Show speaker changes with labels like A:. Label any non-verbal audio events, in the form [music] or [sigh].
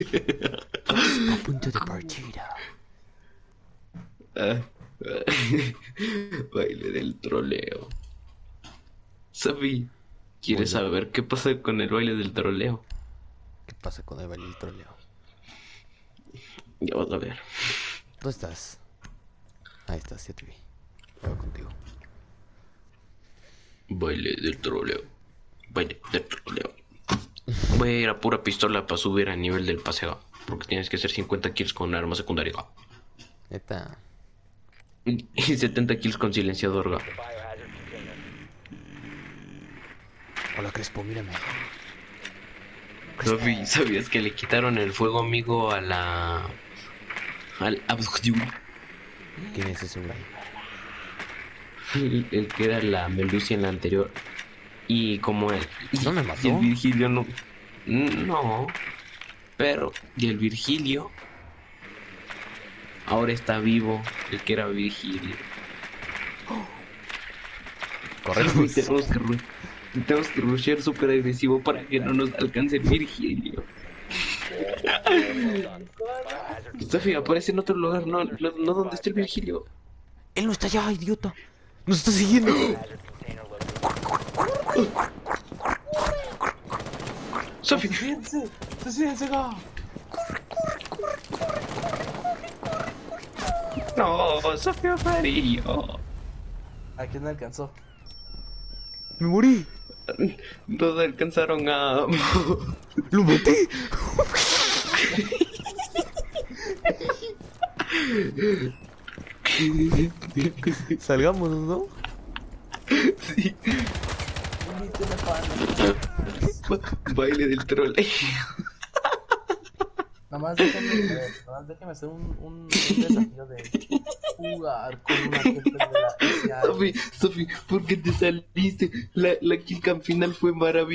A: A punto de partida.
B: Ah, ah, [laughs] Baile del troleo. Sabi, ¿quieres saber qué pasa con el baile del troleo?
A: ¿Qué pasa con el baile del troleo?
B: Ya vas a ver.
A: ¿Dónde estás? Ahí estás, ya te vi. Voy contigo.
B: Baile del troleo. Baile del troleo. Voy a ir a pura pistola para subir a nivel del paseo. Porque tienes que hacer 50 kills con arma secundaria.
A: Neta.
B: Y 70 kills con silenciador. ga.
A: Hola Crespo, mírame.
B: Sofi, ¿sabías que le quitaron el fuego amigo a la... al Abdul?
A: ¿Quién es ese güey?
B: El, el que era la Melucia en la anterior. Y como él.
A: ¿No me
B: Y el Virgilio no. No. Pero. Y el Virgilio. Ahora está vivo. El que era Virgilio.
A: Correcto. [laughs]
B: tenemos que, ru- tenemos que rushear súper agresivo para que no nos alcance el Virgilio. [laughs] Sofía, aparece en otro lugar, no, no, no donde está el Virgilio.
A: Él no está allá, idiota. Nos está siguiendo. [laughs]
B: Sofía,
C: ¡Fíjense! ¡Fíjense, ga!
B: no, Sofía Farillo.
C: ¿A quién alcanzó?
A: Me morí.
B: No alcanzaron a.
A: Lo maté. [laughs] Salgamos, ¿no?
C: Pan. [laughs]
B: Baile del trole.
C: Nada más ver, nada más hacer un, un, desafío de jugar con una gente de la.
B: Sofi, Sofi, ¿por qué te saliste? La, la kill final fue maravillosa.